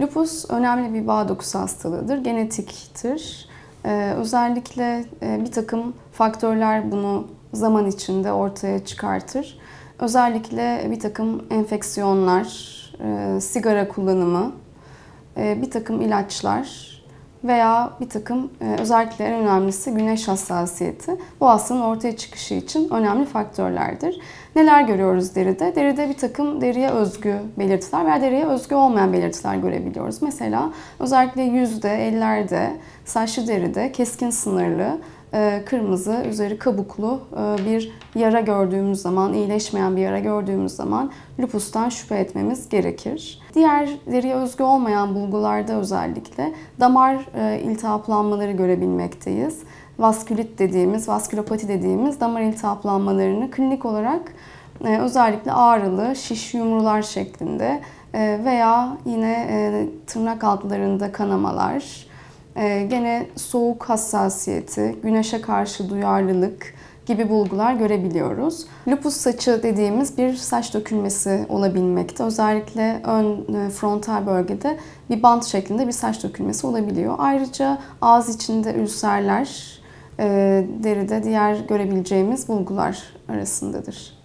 Lupus önemli bir bağ dokusu hastalığıdır, genetiktir. Ee, özellikle e, bir takım faktörler bunu zaman içinde ortaya çıkartır. Özellikle bir takım enfeksiyonlar, e, sigara kullanımı, e, bir takım ilaçlar veya bir takım e, özellikle en önemlisi güneş hassasiyeti bu hastalığın ortaya çıkışı için önemli faktörlerdir. Neler görüyoruz deride? Deride bir takım deriye özgü belirtiler veya deriye özgü olmayan belirtiler görebiliyoruz. Mesela özellikle yüzde, ellerde, saçlı deride keskin sınırlı, kırmızı, üzeri kabuklu e, bir yara gördüğümüz zaman, iyileşmeyen bir yara gördüğümüz zaman lupustan şüphe etmemiz gerekir. Diğer deriye özgü olmayan bulgularda özellikle damar e, iltihaplanmaları görebilmekteyiz. Vaskülit dediğimiz, vaskülopati dediğimiz damar iltihaplanmalarını klinik olarak özellikle ağrılı, şiş yumrular şeklinde veya yine tırnak altlarında kanamalar, ee, gene soğuk hassasiyeti, güneşe karşı duyarlılık gibi bulgular görebiliyoruz. Lupus saçı dediğimiz bir saç dökülmesi olabilmekte. Özellikle ön e, frontal bölgede bir bant şeklinde bir saç dökülmesi olabiliyor. Ayrıca ağız içinde ülserler e, deride diğer görebileceğimiz bulgular arasındadır.